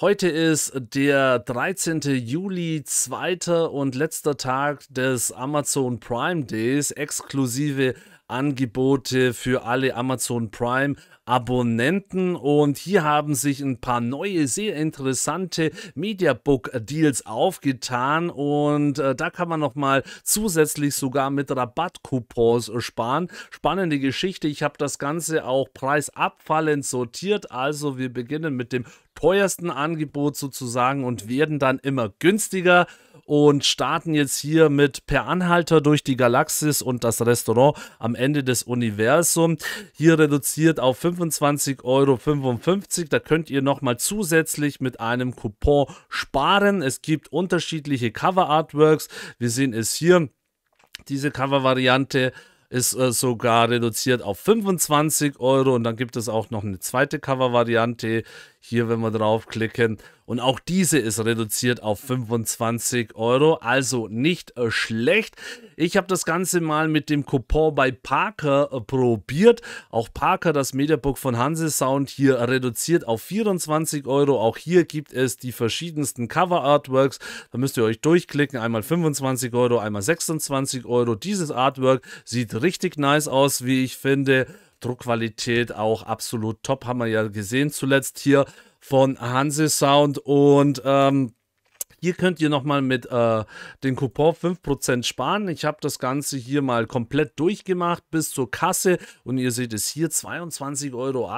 Heute ist der 13. Juli, zweiter und letzter Tag des Amazon Prime Days, exklusive Angebote für alle Amazon Prime Abonnenten. Und hier haben sich ein paar neue, sehr interessante Mediabook Deals aufgetan. Und äh, da kann man nochmal zusätzlich sogar mit Rabattcoupons sparen. Spannende Geschichte, ich habe das Ganze auch preisabfallend sortiert, also wir beginnen mit dem teuersten Angebot sozusagen und werden dann immer günstiger und starten jetzt hier mit Per Anhalter durch die Galaxis und das Restaurant am Ende des Universums. Hier reduziert auf 25,55 Euro. Da könnt ihr nochmal zusätzlich mit einem Coupon sparen. Es gibt unterschiedliche Cover Artworks. Wir sehen es hier. Diese Cover-Variante ist äh, sogar reduziert auf 25 Euro und dann gibt es auch noch eine zweite Cover-Variante. Hier, wenn wir draufklicken. Und auch diese ist reduziert auf 25 Euro. Also nicht äh, schlecht. Ich habe das Ganze mal mit dem Coupon bei Parker äh, probiert. Auch Parker, das Mediabook von Hanse Sound, hier reduziert auf 24 Euro. Auch hier gibt es die verschiedensten Cover Artworks. Da müsst ihr euch durchklicken. Einmal 25 Euro, einmal 26 Euro. Dieses Artwork sieht richtig nice aus, wie ich finde. Druckqualität auch absolut top, haben wir ja gesehen zuletzt hier von Hanse Sound. Und ähm, hier könnt ihr nochmal mit äh, den Coupon 5% sparen. Ich habe das Ganze hier mal komplett durchgemacht bis zur Kasse und ihr seht es hier 22,80 Euro.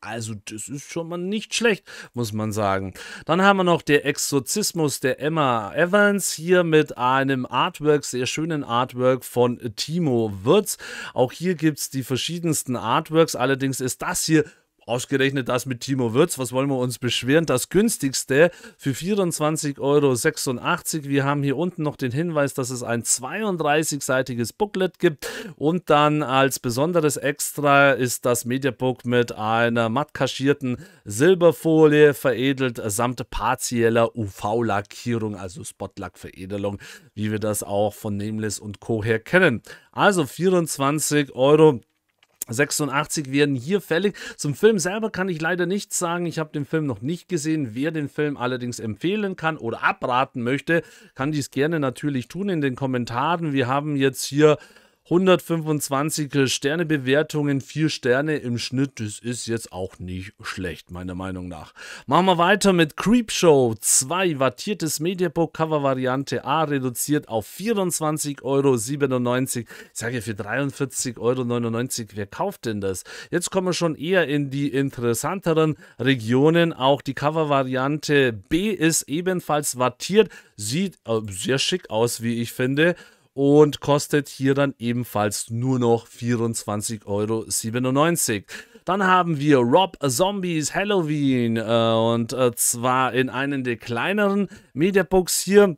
Also das ist schon mal nicht schlecht, muss man sagen. Dann haben wir noch der Exorzismus der Emma Evans hier mit einem Artwork, sehr schönen Artwork von Timo Würz. Auch hier gibt es die verschiedensten Artworks. Allerdings ist das hier Ausgerechnet das mit Timo Würz, was wollen wir uns beschweren? Das günstigste für 24,86 Euro. Wir haben hier unten noch den Hinweis, dass es ein 32-seitiges Booklet gibt. Und dann als besonderes Extra ist das Mediabook mit einer matt kaschierten Silberfolie veredelt samt partieller UV-Lackierung, also Spotlack-Veredelung, wie wir das auch von Nameless und Co. her kennen. Also 24 Euro 86 werden hier fällig. Zum Film selber kann ich leider nichts sagen. Ich habe den Film noch nicht gesehen. Wer den Film allerdings empfehlen kann oder abraten möchte, kann dies gerne natürlich tun in den Kommentaren. Wir haben jetzt hier 125 Sternebewertungen, 4 Sterne im Schnitt, das ist jetzt auch nicht schlecht, meiner Meinung nach. Machen wir weiter mit Creepshow 2, wattiertes Mediabook, Cover-Variante A, reduziert auf 24,97 Euro. Ich sage für 43,99 Euro, wer kauft denn das? Jetzt kommen wir schon eher in die interessanteren Regionen. Auch die Cover-Variante B ist ebenfalls wattiert, sieht äh, sehr schick aus, wie ich finde und kostet hier dann ebenfalls nur noch 24,97 Euro. Dann haben wir Rob Zombies Halloween äh, und äh, zwar in einem der kleineren Mediabooks hier.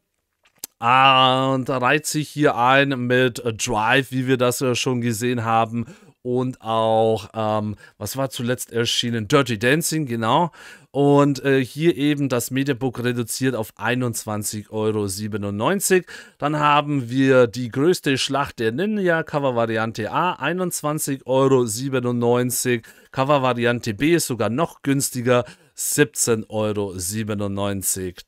Ah, und reiht sich hier ein mit Drive, wie wir das ja schon gesehen haben. Und auch, ähm, was war zuletzt erschienen? Dirty Dancing, genau. Und äh, hier eben das Mediabook reduziert auf 21,97 Euro. Dann haben wir die größte Schlacht der Ninja, Cover-Variante A, 21,97 Euro. Cover-Variante B ist sogar noch günstiger, 17,97 Euro.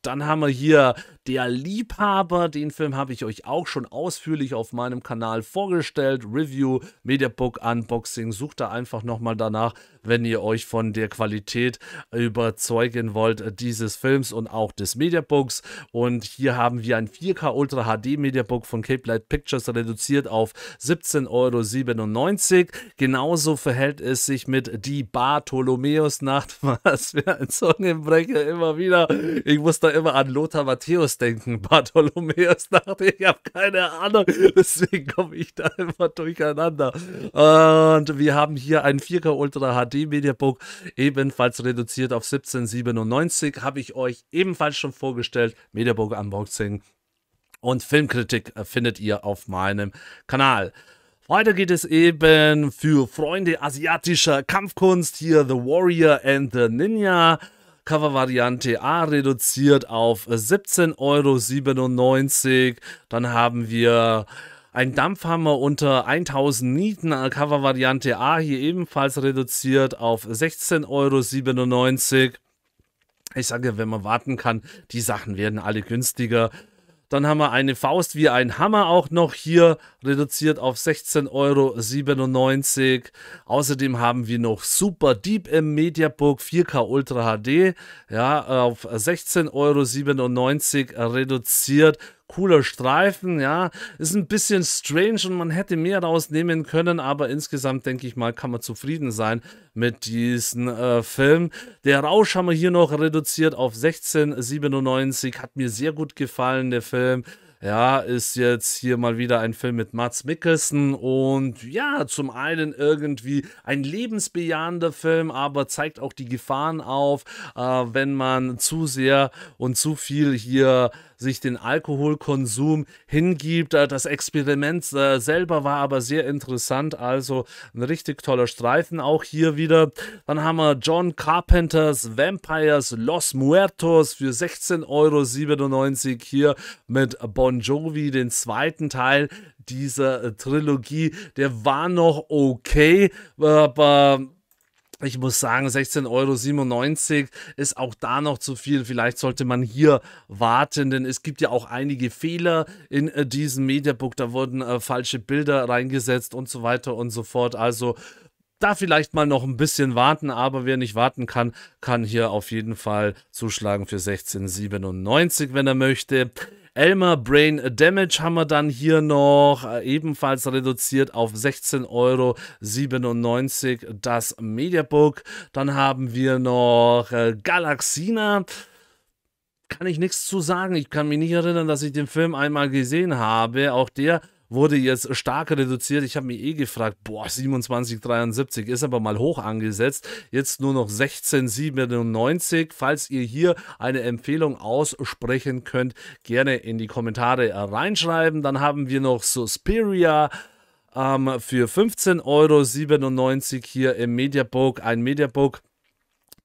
Dann haben wir hier Der Liebhaber. Den Film habe ich euch auch schon ausführlich auf meinem Kanal vorgestellt. Review, Mediabook Unboxing. Sucht da einfach nochmal danach, wenn ihr euch von der Qualität überzeugen wollt dieses Films und auch des Mediabooks. Und hier haben wir ein 4K Ultra HD Mediabook von Cape Light Pictures reduziert auf 17,97 Euro. Genauso verhält es sich mit Die Bartholomäus-Nacht. Was für ein Zungenbrecher immer wieder. Ich muss da immer an Lothar Matthäus denken. Bartholomäus-Nacht. Ich habe keine Ahnung. Deswegen komme ich da immer durcheinander. Und wir haben hier ein 4K Ultra HD HD Mediabook, ebenfalls reduziert auf 1797, habe ich euch ebenfalls schon vorgestellt. Mediabook Unboxing und Filmkritik findet ihr auf meinem Kanal. Weiter geht es eben für Freunde asiatischer Kampfkunst. Hier The Warrior and the Ninja. Cover-Variante A reduziert auf 17,97 Euro. Dann haben wir ein Dampfhammer unter 1000 Nieten, Cover-Variante A hier ebenfalls reduziert auf 16,97 Euro. Ich sage, wenn man warten kann, die Sachen werden alle günstiger. Dann haben wir eine Faust wie ein Hammer auch noch hier reduziert auf 16,97 Euro. Außerdem haben wir noch Super Deep im Mediabook 4K Ultra HD ja, auf 16,97 Euro reduziert cooler Streifen, ja. Ist ein bisschen strange und man hätte mehr rausnehmen können, aber insgesamt denke ich mal, kann man zufrieden sein mit diesem äh, Film. Der Rausch haben wir hier noch reduziert auf 16,97. Hat mir sehr gut gefallen, der Film. Ja, ist jetzt hier mal wieder ein Film mit Mats Mikkelsen und ja, zum einen irgendwie ein lebensbejahender Film, aber zeigt auch die Gefahren auf, äh, wenn man zu sehr und zu viel hier sich den Alkoholkonsum hingibt. Äh, das Experiment äh, selber war aber sehr interessant, also ein richtig toller Streifen auch hier wieder. Dann haben wir John Carpenters Vampires Los Muertos für 16,97 Euro hier mit Bon Jovi, den zweiten Teil dieser äh, Trilogie. Der war noch okay, aber ich muss sagen, 16,97 Euro ist auch da noch zu viel. Vielleicht sollte man hier warten, denn es gibt ja auch einige Fehler in äh, diesem Mediabook. Da wurden äh, falsche Bilder reingesetzt und so weiter und so fort. Also da vielleicht mal noch ein bisschen warten, aber wer nicht warten kann, kann hier auf jeden Fall zuschlagen für 16,97, wenn er möchte. Elmer Brain Damage haben wir dann hier noch äh, ebenfalls reduziert auf 16,97 Euro das Mediabook. Dann haben wir noch äh, Galaxina kann ich nichts zu sagen. Ich kann mich nicht erinnern, dass ich den Film einmal gesehen habe. Auch der wurde jetzt stark reduziert. Ich habe mich eh gefragt, boah, 27,73 ist aber mal hoch angesetzt. Jetzt nur noch 16,97. Falls ihr hier eine Empfehlung aussprechen könnt, gerne in die Kommentare reinschreiben. Dann haben wir noch Suspiria ähm, für 15,97 Euro hier im Mediabook. Ein Mediabook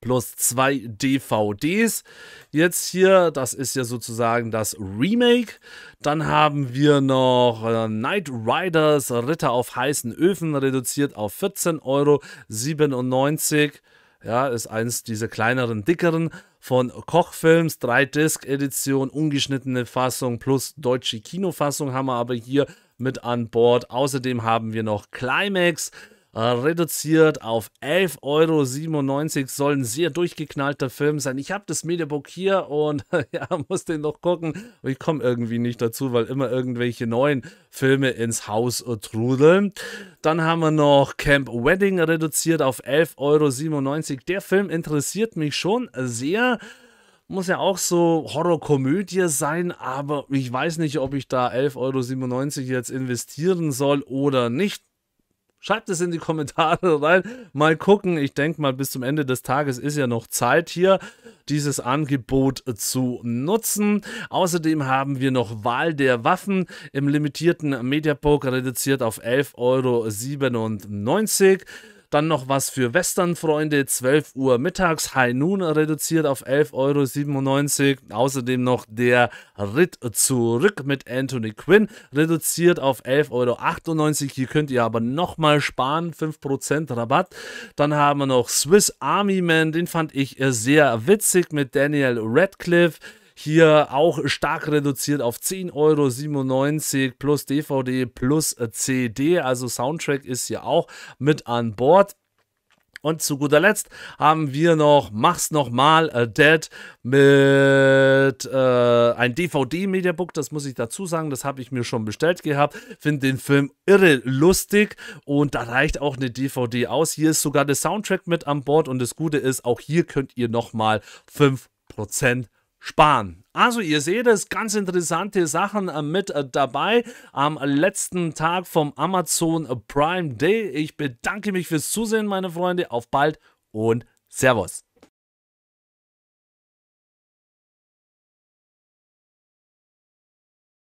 plus zwei DVDs. Jetzt hier, das ist ja sozusagen das Remake. Dann haben wir noch äh, Knight Riders Ritter auf heißen Öfen reduziert auf 14,97 Euro. Ja, ist eins dieser kleineren, dickeren von Kochfilms, 3-Disc-Edition, ungeschnittene Fassung plus deutsche Kinofassung haben wir aber hier mit an Bord. Außerdem haben wir noch Climax reduziert auf 11,97 Euro. Soll ein sehr durchgeknallter Film sein. Ich habe das Mediabook hier und ja, muss den noch gucken. Und ich komme irgendwie nicht dazu, weil immer irgendwelche neuen Filme ins Haus trudeln. Dann haben wir noch Camp Wedding reduziert auf 11,97 Euro. Der Film interessiert mich schon sehr muss ja auch so Horrorkomödie sein, aber ich weiß nicht, ob ich da 11,97 Euro jetzt investieren soll oder nicht. Schreibt es in die Kommentare rein. Mal gucken. Ich denke mal, bis zum Ende des Tages ist ja noch Zeit hier, dieses Angebot zu nutzen. Außerdem haben wir noch Wahl der Waffen im limitierten Mediabook reduziert auf 11,97 Euro. Dann noch was für Western-Freunde, 12 Uhr mittags, High Noon reduziert auf 11,97 Euro. Außerdem noch der Ritt zurück mit Anthony Quinn, reduziert auf 11,98 Euro. Hier könnt ihr aber nochmal sparen, 5% Rabatt. Dann haben wir noch Swiss Army Man, den fand ich sehr witzig mit Daniel Radcliffe. Hier auch stark reduziert auf 10,97 Euro plus DVD plus CD. Also Soundtrack ist hier auch mit an Bord. Und zu guter Letzt haben wir noch Mach's nochmal uh, Dead mit äh, ein DVD-Mediabook, das muss ich dazu sagen, das habe ich mir schon bestellt gehabt. Finde den Film irre lustig und da reicht auch eine DVD aus. Hier ist sogar der Soundtrack mit an Bord und das Gute ist, auch hier könnt ihr nochmal 5% sparen. Also ihr seht es, ganz interessante Sachen äh, mit äh, dabei am letzten Tag vom Amazon Prime Day. Ich bedanke mich fürs Zusehen, meine Freunde. Auf bald und Servus.